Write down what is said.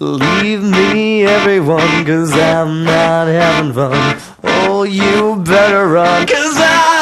Leave me, everyone, cause I'm not having fun. Oh, you better run, cause I.